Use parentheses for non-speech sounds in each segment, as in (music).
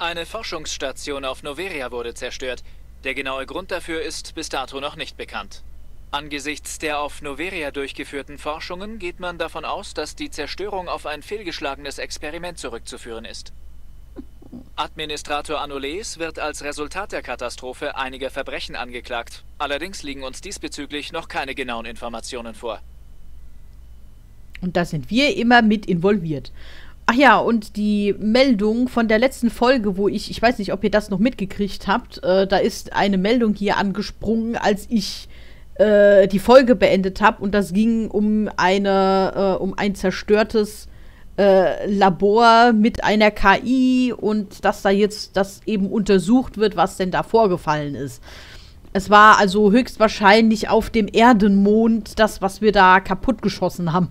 Eine Forschungsstation auf Noveria wurde zerstört. Der genaue Grund dafür ist bis dato noch nicht bekannt. Angesichts der auf Noveria durchgeführten Forschungen geht man davon aus, dass die Zerstörung auf ein fehlgeschlagenes Experiment zurückzuführen ist. Administrator Anoles wird als Resultat der Katastrophe einiger Verbrechen angeklagt. Allerdings liegen uns diesbezüglich noch keine genauen Informationen vor. Und da sind wir immer mit involviert. Ach ja, und die Meldung von der letzten Folge, wo ich, ich weiß nicht, ob ihr das noch mitgekriegt habt, äh, da ist eine Meldung hier angesprungen, als ich äh, die Folge beendet habe. Und das ging um eine, äh, um ein zerstörtes äh, Labor mit einer KI und dass da jetzt das eben untersucht wird, was denn da vorgefallen ist. Es war also höchstwahrscheinlich auf dem Erdenmond das, was wir da kaputtgeschossen haben.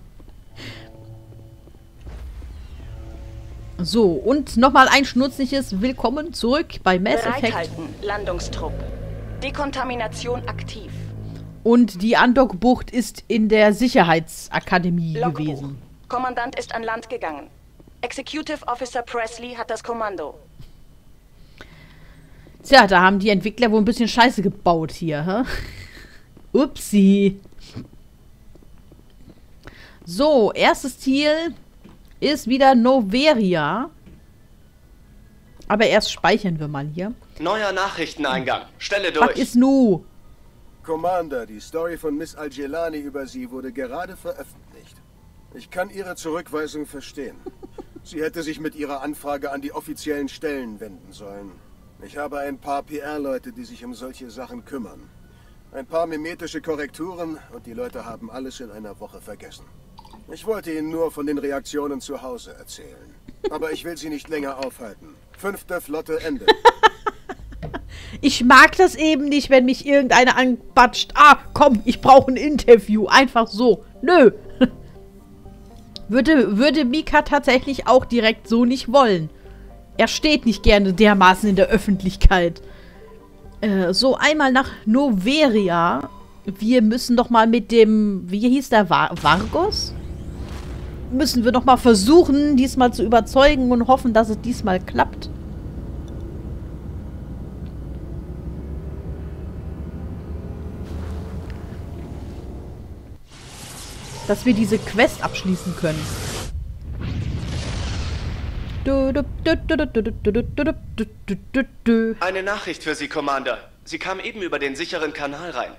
So, und nochmal ein schnutzliches Willkommen zurück bei Mass Effect. Landungstrupp. Dekontamination aktiv. Und die Andockbucht ist in der Sicherheitsakademie Logbuch. gewesen. Kommandant ist an Land gegangen. Executive Officer Presley hat das Kommando. Tja, da haben die Entwickler wohl ein bisschen Scheiße gebaut hier, hä? (laughs) Upsi. So, erstes Ziel ist wieder Noveria. Aber erst speichern wir mal hier. Neuer Nachrichteneingang. Stelle Was durch. ist nu? Commander, die Story von Miss Al-Jelani über Sie wurde gerade veröffentlicht. Ich kann Ihre Zurückweisung verstehen. (laughs) Sie hätte sich mit ihrer Anfrage an die offiziellen Stellen wenden sollen. Ich habe ein paar PR-Leute, die sich um solche Sachen kümmern. Ein paar mimetische Korrekturen und die Leute haben alles in einer Woche vergessen. Ich wollte Ihnen nur von den Reaktionen zu Hause erzählen. Aber ich will Sie nicht länger aufhalten. Fünfte Flotte Ende. (laughs) Ich mag das eben nicht, wenn mich irgendeiner anbatscht. Ah, komm, ich brauche ein Interview. Einfach so. Nö. (laughs) Würde, würde Mika tatsächlich auch direkt so nicht wollen. Er steht nicht gerne dermaßen in der Öffentlichkeit. Äh, so, einmal nach Noveria. Wir müssen doch mal mit dem, wie hieß der, Var Vargos? müssen wir nochmal versuchen, diesmal zu überzeugen und hoffen, dass es diesmal klappt. Dass wir diese Quest abschließen können. Eine Nachricht für Sie, Commander. Sie kam eben über den sicheren Kanal rein.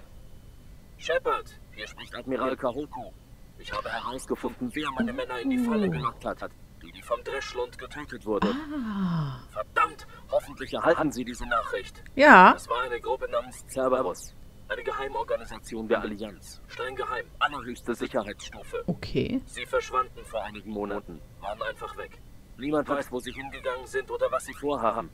Shepard, hier spricht Admiral Karoku. Ich habe herausgefunden, wer meine Männer in die Falle gelockt hat, die, die vom Dreschlund getötet wurde. Ah. Verdammt, hoffentlich erhalten Sie diese Nachricht. Ja, Es war eine Gruppe namens Cerberus. Eine Geheimorganisation der Allianz. Streng geheim, allerhöchste Sicherheitsstufe. okay. Sie verschwanden vor einigen Monaten, waren einfach weg. Niemand weiß, wo sie hingegangen sind oder was sie vorhaben.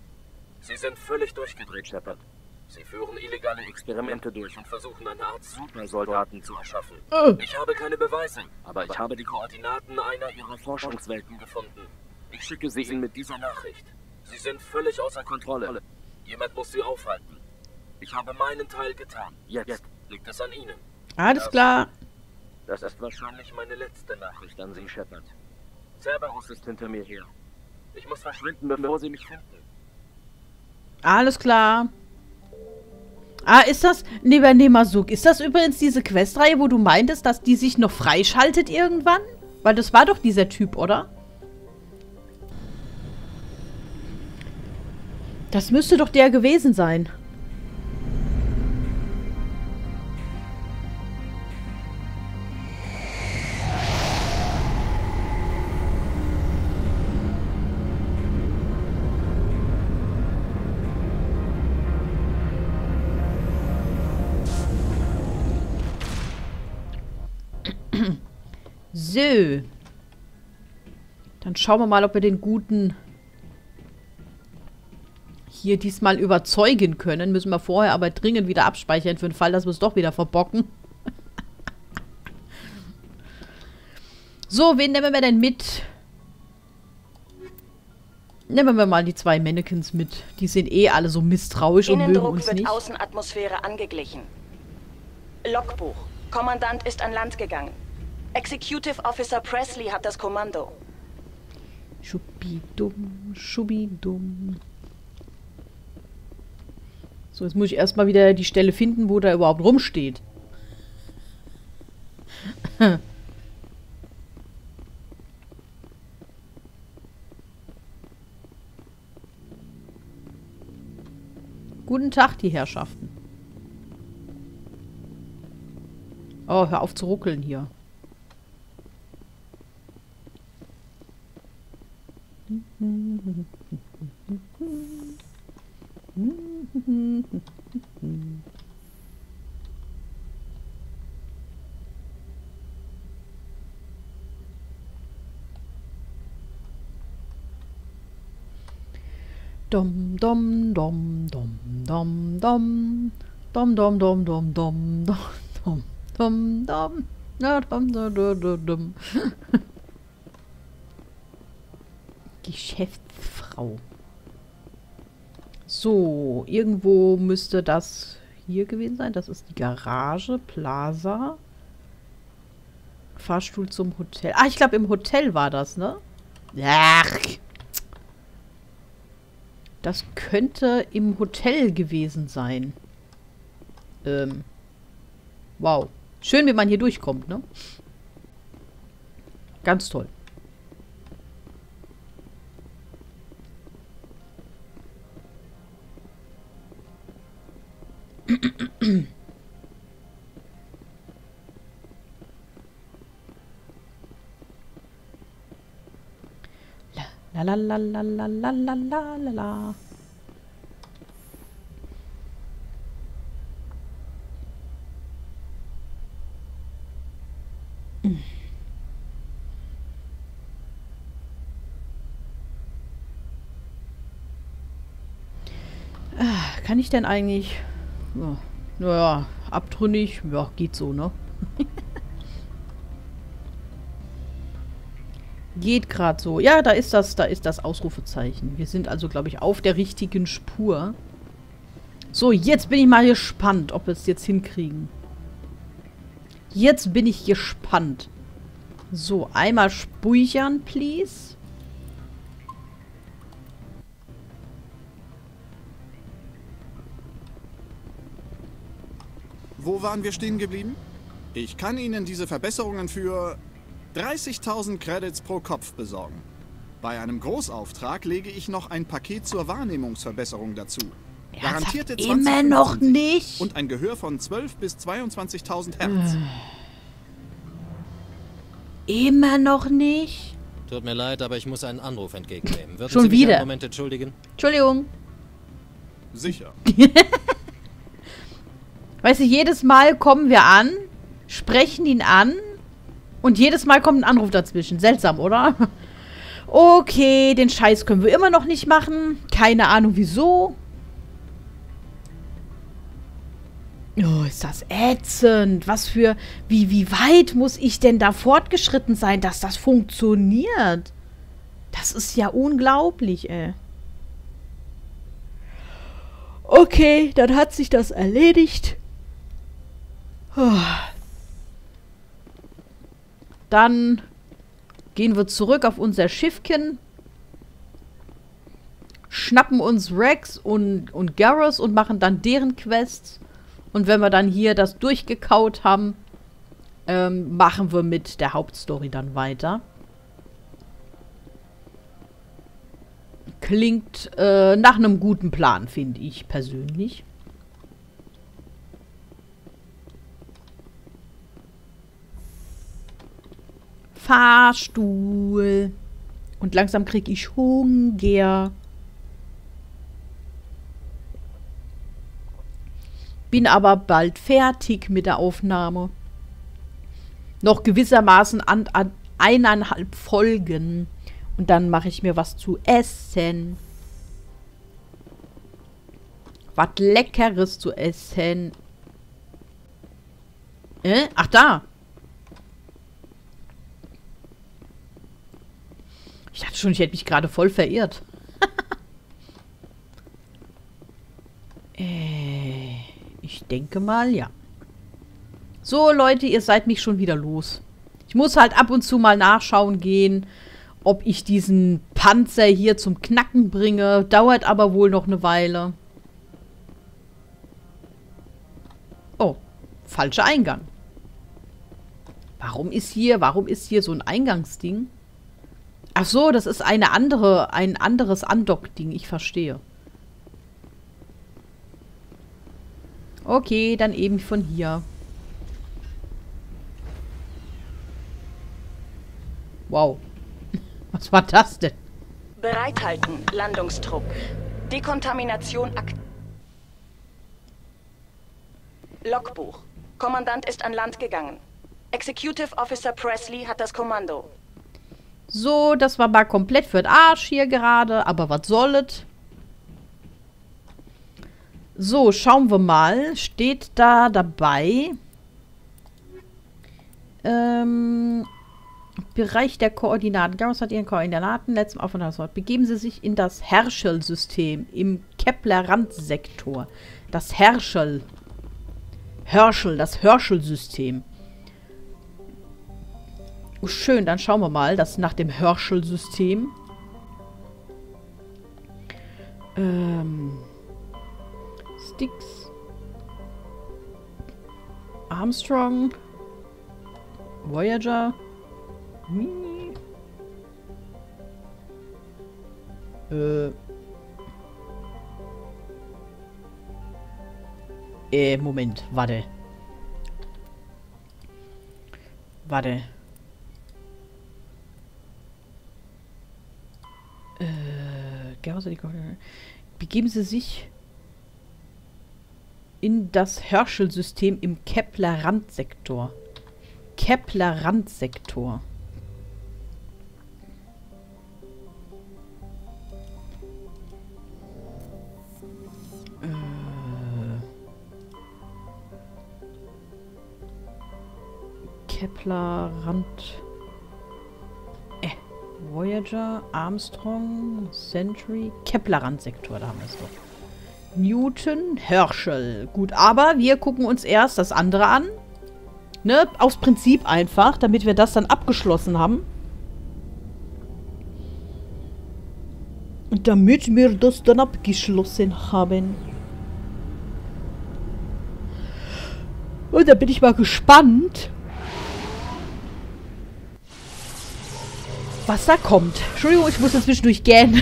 Sie sind völlig durchgedreht, Shepard. Sie führen illegale Experimente durch und versuchen eine Art Supersoldaten zu erschaffen. Äh. Ich habe keine Beweise, aber ich habe die Koordinaten einer ihrer Forschungswelten gefunden. Ich schicke sie Ihnen mit dieser Nachricht. Sie sind völlig außer Kontrolle. Jemand muss sie aufhalten. Ich habe meinen Teil getan. Jetzt liegt es an Ihnen. Alles klar. Das ist wahrscheinlich meine letzte Nachricht an Sie, Shepard. Cerberus ist hinter mir her. Ich muss verschwinden, bevor Sie mich finden. Alles klar. Ah, ist das, lieber Nemasuk, ist das übrigens diese Questreihe, wo du meintest, dass die sich noch freischaltet irgendwann? Weil das war doch dieser Typ, oder? Das müsste doch der gewesen sein. So. Dann schauen wir mal, ob wir den guten hier diesmal überzeugen können. Müssen wir vorher aber dringend wieder abspeichern für den Fall, dass wir es doch wieder verbocken. (laughs) so, wen nehmen wir denn mit? Nehmen wir mal die zwei Mannequins mit. Die sind eh alle so misstrauisch und mögen uns wird nicht. Außenatmosphäre angeglichen. Logbuch. Kommandant ist an Land gegangen. Executive Officer Presley hat das Kommando. Schubidum, schubidum. So, jetzt muss ich erstmal wieder die Stelle finden, wo da überhaupt rumsteht. (laughs) Guten Tag, die Herrschaften. Oh, hör auf zu ruckeln hier. Dom dom dom dom dom dom dom dom dom dom dom dom dom dom dom dom dom dom dom Geschäftsfrau. So, irgendwo müsste das hier gewesen sein. Das ist die Garage, Plaza. Fahrstuhl zum Hotel. Ah, ich glaube, im Hotel war das, ne? Ach. Das könnte im Hotel gewesen sein. Ähm. Wow. Schön, wie man hier durchkommt, ne? Ganz toll. (clears throat) La la la la la la la la la la. Ah, Kann ich denn eigentlich... Ja, naja, abtrünnig, ja, geht so, ne? (laughs) Geht gerade so. Ja, da ist das, da ist das Ausrufezeichen. Wir sind also, glaube ich, auf der richtigen Spur. So, jetzt bin ich mal gespannt, ob wir es jetzt hinkriegen. Jetzt bin ich gespannt. So, einmal speichern, please. Wo waren wir stehen geblieben? Ich kann Ihnen diese Verbesserungen für 30.000 Credits pro Kopf besorgen. Bei einem Großauftrag lege ich noch ein Paket zur Wahrnehmungsverbesserung dazu. Garantierte Ernsthaft? Immer noch 2025 nicht? Und ein Gehör von 12.000 bis 22.000 Hertz. Immer noch nicht? Tut mir leid, aber ich muss einen Anruf entgegennehmen. Würden Schon Sie mich wieder? einen Moment entschuldigen? Entschuldigung. Sicher. (laughs) Weißt du, jedes Mal kommen wir an, sprechen ihn an und jedes Mal kommt ein Anruf dazwischen. Seltsam, oder? (laughs) Okay, den Scheiß können wir immer noch nicht machen. Keine Ahnung wieso. Oh, ist das ätzend. Was für... Wie, wie weit muss ich denn da fortgeschritten sein, dass das funktioniert? Das ist ja unglaublich, ey. Okay, dann hat sich das erledigt. Dann gehen wir zurück auf unser Schiffchen. Schnappen uns Rex und, und Garrus und machen dann deren Quests. Und wenn wir dann hier das durchgekaut haben, ähm, machen wir mit der Hauptstory dann weiter. Klingt äh, nach einem guten Plan, finde ich persönlich. Fahrstuhl. Und langsam kriege ich Hunger. Bin aber bald fertig mit der Aufnahme. Noch gewissermaßen an, an eineinhalb Folgen. Und dann mache ich mir was zu essen. Was Leckeres zu essen. Äh? Ach, da. Ich dachte schon, ich hätte mich gerade voll verirrt. (laughs) äh, ich denke mal, ja. So, Leute, ihr seid mich schon wieder los. Ich muss halt ab und zu mal nachschauen gehen, ob ich diesen Panzer hier zum Knacken bringe. Dauert aber wohl noch eine Weile. falscher Eingang. Warum ist hier, warum ist hier so ein Eingangsding? Ach so, das ist eine andere, ein anderes Andock-Ding. Ich verstehe. Okay, dann eben von hier. Wow. (laughs) Was war das denn? Bereithalten, Landungstrupp. Dekontamination akt. Logbuch. Kommandant ist an Land gegangen. Executive Officer Presley hat das Kommando. So, das war mal komplett für den Arsch hier gerade. Aber was soll es? So, schauen wir mal. Steht da dabei... Ähm, Bereich der Koordinaten. Garros hat ihren Koordinaten letztem Aufenthaltsort. Begeben Sie sich in das Herschel-System im Kepler-Randsektor. Das Herschel. Herschel, das Herschel-System. Oh, schön, dann schauen wir mal, das nach dem Herschel-System. Ähm. Sticks. Armstrong. Voyager. Hm. Äh. Äh, Moment, warte. Warte. Begeben Sie sich in das Herschel-System im Kepler-Randsektor. Kepler-Randsektor. Kepler, Rand... Voyager, Armstrong, Century, Kepler-Randsektor, da haben wir es doch. Newton, Herschel. Gut, aber wir gucken uns erst das andere an. Ne, aus Prinzip einfach, damit wir das dann abgeschlossen haben. Damit wir das dann abgeschlossen haben. Und da bin ich mal gespannt, was da kommt. Entschuldigung, ich muss zwischendurch gähnen.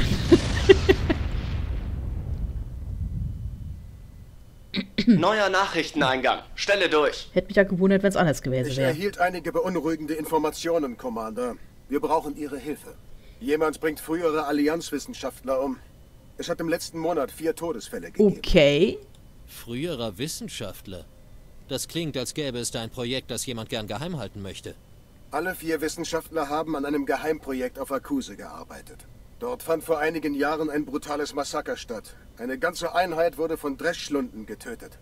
Neuer Nachrichteneingang. Stelle durch. Hätte mich ja gewundert, wenn es anders gewesen Ich wäre. erhielt einige beunruhigende Informationen, Commander. Wir brauchen Ihre Hilfe. Jemand bringt frühere Allianzwissenschaftler um. Es hat im letzten Monat vier Todesfälle gegeben. Okay. Früherer Wissenschaftler. Das klingt, als gäbe es da ein Projekt, das jemand gern geheim halten möchte. Alle vier Wissenschaftler haben an einem Geheimprojekt auf Akuse gearbeitet. Dort fand vor einigen Jahren ein brutales Massaker statt. Eine ganze Einheit wurde von Dreschschlunden getötet.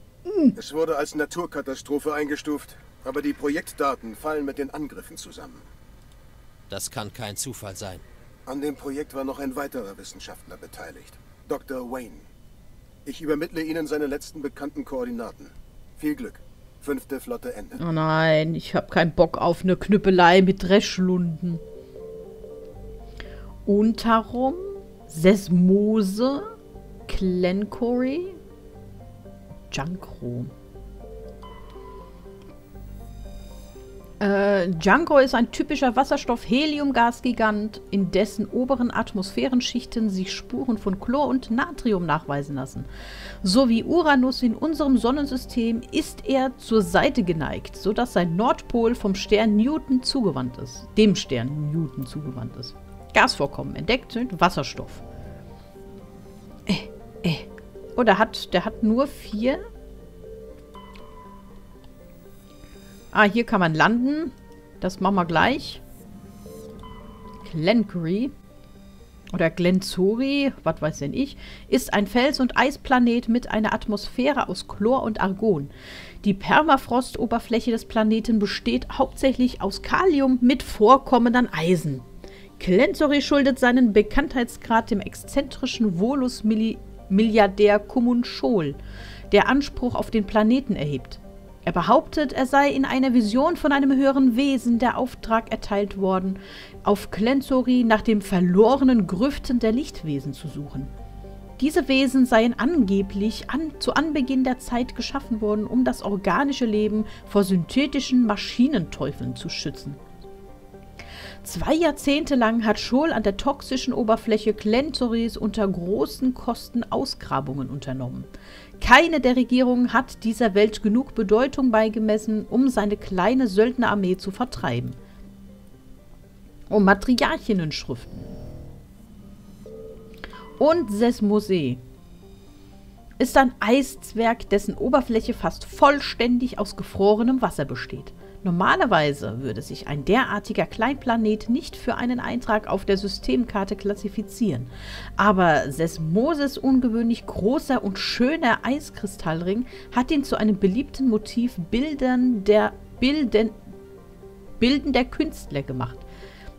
Es wurde als Naturkatastrophe eingestuft, aber die Projektdaten fallen mit den Angriffen zusammen. Das kann kein Zufall sein. An dem Projekt war noch ein weiterer Wissenschaftler beteiligt. Dr. Wayne. Ich übermittle Ihnen seine letzten bekannten Koordinaten. Viel Glück. Fünfte Flotte Ende. Oh nein, ich habe keinen Bock auf eine Knüppelei mit Dreschlunden. Unterrum, Sesmose, Glencory, Junkro. Äh, Junko ist ein typischer Wasserstoff-Heliumgas-Gigant, in dessen oberen Atmosphärenschichten sich Spuren von Chlor und Natrium nachweisen lassen. So wie Uranus in unserem Sonnensystem ist er zur Seite geneigt, sodass sein Nordpol vom Stern Newton zugewandt ist. Dem Stern Newton zugewandt ist. Gasvorkommen entdeckt sind Wasserstoff. Äh, äh. Oh, der hat, der hat nur vier Ah, hier kann man landen. Das machen wir gleich. Glencory oder Glenzori, was weiß denn ich, ist ein Fels- und Eisplanet mit einer Atmosphäre aus Chlor und Argon. Die Permafrostoberfläche des Planeten besteht hauptsächlich aus Kalium mit Vorkommen an Eisen. Glenzori schuldet seinen Bekanntheitsgrad dem exzentrischen Volus-Milliardär Kumun Schol, der Anspruch auf den Planeten erhebt. Er behauptet, er sei in einer Vision von einem höheren Wesen der Auftrag erteilt worden, auf Klenzori nach den verlorenen Grüften der Lichtwesen zu suchen. Diese Wesen seien angeblich an, zu Anbeginn der Zeit geschaffen worden, um das organische Leben vor synthetischen Maschinenteufeln zu schützen. Zwei Jahrzehnte lang hat Scholl an der toxischen Oberfläche Klentoris unter großen Kosten Ausgrabungen unternommen. Keine der Regierungen hat dieser Welt genug Bedeutung beigemessen, um seine kleine Söldnerarmee zu vertreiben. Oh, Matriarchinnenschriften. Und Sesmosee ist ein Eiszwerg, dessen Oberfläche fast vollständig aus gefrorenem Wasser besteht. Normalerweise würde sich ein derartiger Kleinplanet nicht für einen Eintrag auf der Systemkarte klassifizieren. Aber Sesmoses ungewöhnlich großer und schöner Eiskristallring hat ihn zu einem beliebten Motiv Bildern der Bilden, Bilden der Künstler gemacht.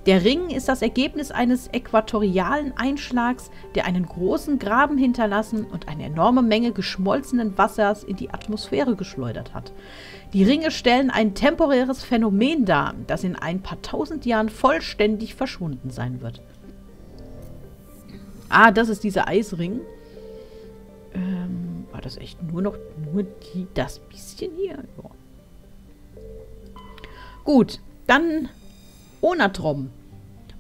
Der Ring ist das Ergebnis eines äquatorialen Einschlags, der einen großen Graben hinterlassen und eine enorme Menge geschmolzenen Wassers in die Atmosphäre geschleudert hat. Die Ringe stellen ein temporäres Phänomen dar, das in ein paar tausend Jahren vollständig verschwunden sein wird. Ah, das ist dieser Eisring. Ähm, war das echt nur noch nur die, das bisschen hier? Ja. Gut, dann Onatrom.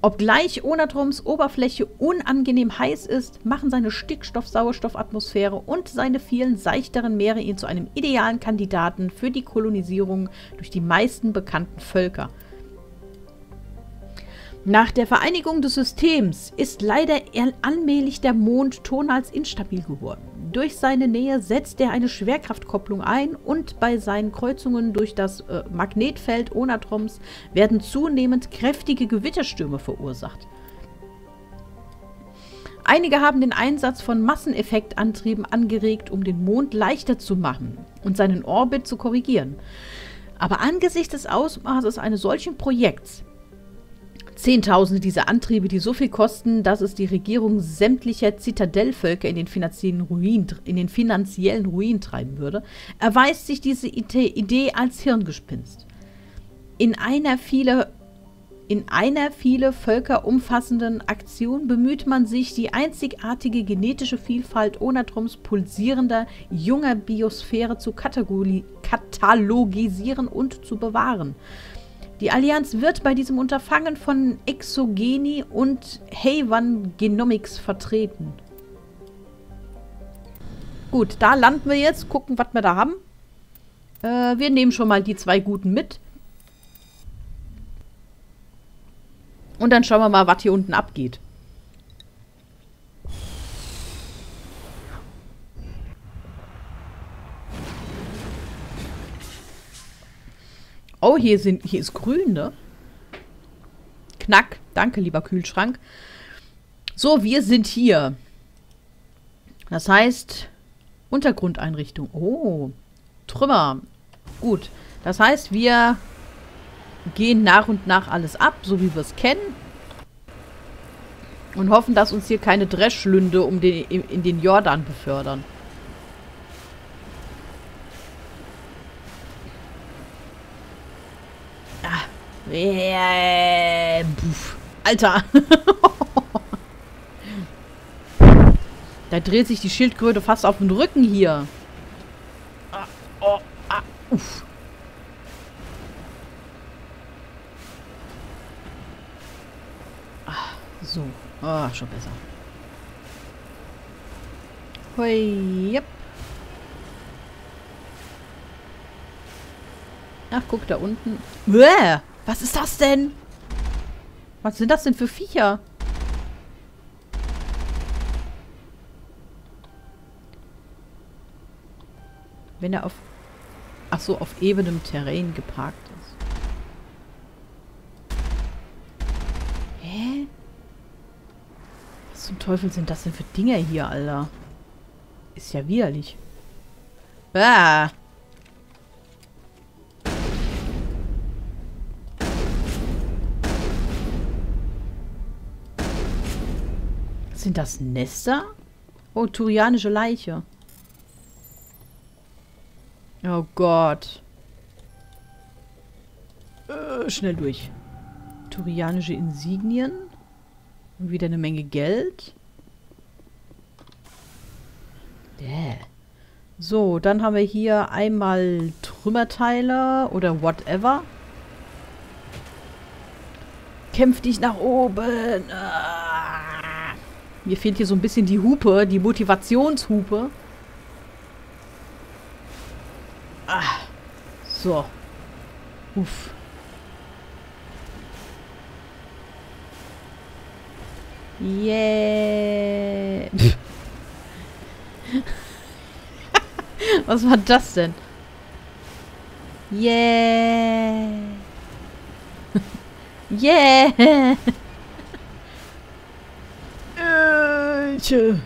Obgleich Onatroms Oberfläche unangenehm heiß ist, machen seine Stickstoff-Sauerstoff-Atmosphäre und seine vielen seichteren Meere ihn zu einem idealen Kandidaten für die Kolonisierung durch die meisten bekannten Völker. Nach der Vereinigung des Systems ist leider allmählich der Mond tonals instabil geworden. Durch seine Nähe setzt er eine Schwerkraftkopplung ein und bei seinen Kreuzungen durch das äh, Magnetfeld Onatroms werden zunehmend kräftige Gewitterstürme verursacht. Einige haben den Einsatz von Masseneffektantrieben angeregt, um den Mond leichter zu machen und seinen Orbit zu korrigieren. Aber angesichts des Ausmaßes eines solchen Projekts Zehntausende dieser Antriebe, die so viel kosten, dass es die Regierung sämtlicher Zitadellvölker in den finanziellen Ruin, in den finanziellen Ruin treiben würde, erweist sich diese Idee als Hirngespinst. In einer viele in einer viele Völker umfassenden Aktion bemüht man sich, die einzigartige genetische Vielfalt Onatroms pulsierender, junger Biosphäre zu katalogisieren und zu bewahren. Die Allianz wird bei diesem Unterfangen von Exogeni und Haven Genomics vertreten. Gut, da landen wir jetzt, gucken, was wir da haben. Äh, wir nehmen schon mal die zwei Guten mit. Und dann schauen wir mal, was hier unten abgeht. Oh, hier, sind, hier ist grün, ne? Knack. Danke, lieber Kühlschrank. So, wir sind hier. Das heißt, Untergrundeinrichtung. Oh, Trümmer. Gut. Das heißt, wir gehen nach und nach alles ab, so wie wir es kennen. Und hoffen, dass uns hier keine Dreschlünde um den, in den Jordan befördern. Äh, Alter. da dreht sich die Schildkröte fast auf den Rücken hier. Ah, oh, ah, uff. Ah, so. Ah, schon besser. Hui, yep. Ach, guck da unten. Bäh! Was ist das denn? Was sind das denn für Viecher? Wenn er auf... Ach so, auf ebenem Terrain geparkt ist. Hä? Was zum Teufel sind das denn für Dinger hier, Alter? Ist ja widerlich. Ah! Sind das Nester? Oh, turianische Leiche. Oh Gott. Äh, schnell durch. Turianische Insignien. Und wieder eine Menge Geld. Yeah. So, dann haben wir hier einmal Trümmerteile oder whatever. Kämpf dich nach oben. Ah. Mir fehlt hier so ein bisschen die Hupe, die Motivationshupe. Ah. So. Uff. Yeah. (laughs) Was war das denn? Yeah. (laughs) yeah. Tschö.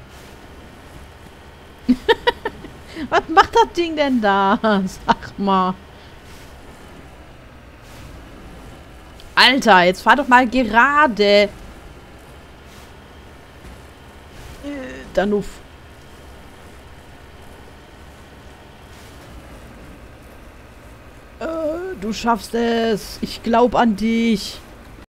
(laughs) Was macht das Ding denn da? (laughs) Sag mal. Alter, jetzt fahr doch mal gerade. Äh, Danuff. Äh, du schaffst es. Ich glaub an dich.